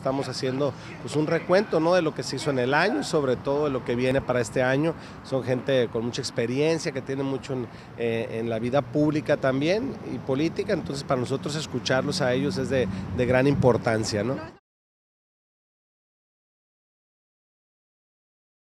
Estamos haciendo pues, un recuento ¿no? de lo que se hizo en el año y sobre todo de lo que viene para este año. Son gente con mucha experiencia, que tiene mucho en, eh, en la vida pública también y política, entonces para nosotros escucharlos a ellos es de, de gran importancia. ¿no?